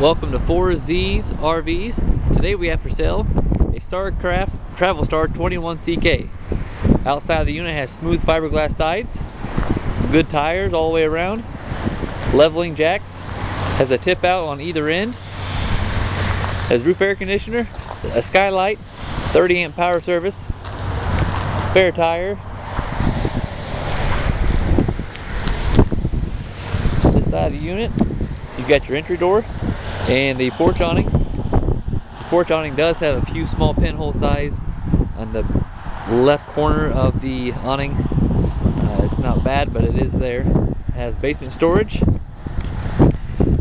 Welcome to 4Z's RVs. Today we have for sale a StarCraft Travel Star 21CK. Outside of the unit has smooth fiberglass sides, good tires all the way around, leveling jacks, has a tip out on either end, has roof air conditioner, a skylight, 30 amp power service, spare tire, this side of the unit you've got your entry door and the porch awning. The porch awning does have a few small pinhole size on the left corner of the awning. Uh, it's not bad, but it is there. It has basement storage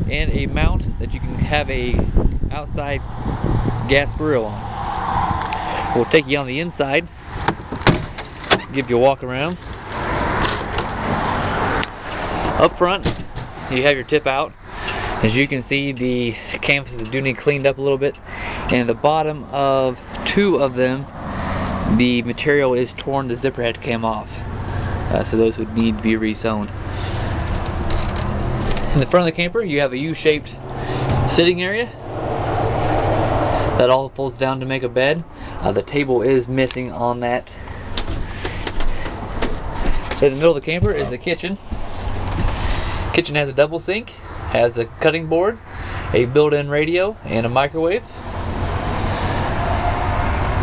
and a mount that you can have a outside gas grill on. We'll take you on the inside, give you a walk around. Up front, you have your tip out as you can see, the canvases do need cleaned up a little bit. And the bottom of two of them, the material is torn, the zipper head came off. Uh, so those would need to be resewn. In the front of the camper, you have a U-shaped sitting area. That all folds down to make a bed. Uh, the table is missing on that. In the middle of the camper is the kitchen. Kitchen has a double sink has a cutting board, a built-in radio, and a microwave.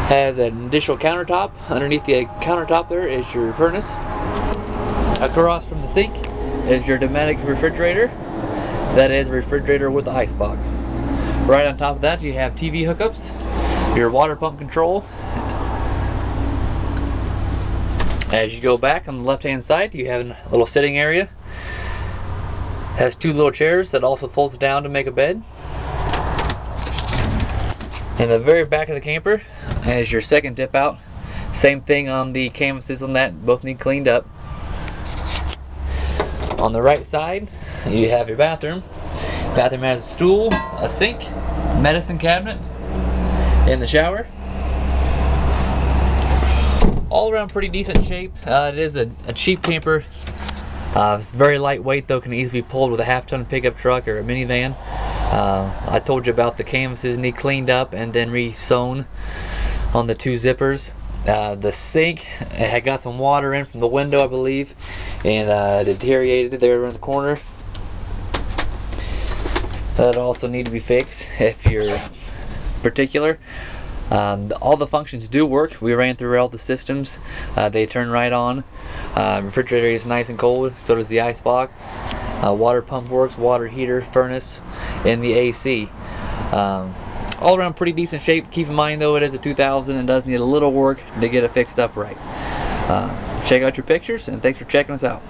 Has an additional countertop. Underneath the countertop there is your furnace. Across from the sink is your Dometic refrigerator. That is a refrigerator with the ice box. Right on top of that you have TV hookups, your water pump control. As you go back on the left hand side you have a little sitting area has two little chairs that also folds down to make a bed. In the very back of the camper has your second tip out. Same thing on the canvases on that, both need cleaned up. On the right side, you have your bathroom. Bathroom has a stool, a sink, medicine cabinet, and the shower. All around pretty decent shape. Uh, it is a, a cheap camper uh, it's very lightweight though, can easily be pulled with a half-ton pickup truck or a minivan. Uh, I told you about the canvases need cleaned up and then re-sewn on the two zippers. Uh, the sink had got some water in from the window, I believe, and uh, deteriorated there in the corner. That also need to be fixed if you're particular. Um, all the functions do work. We ran through all the systems. Uh, they turn right on. Uh, refrigerator is nice and cold. So does the ice box. Uh, water pump works. Water heater, furnace, and the AC. Um, all around pretty decent shape. Keep in mind though it is a 2000 and does need a little work to get it fixed up right. Uh, check out your pictures and thanks for checking us out.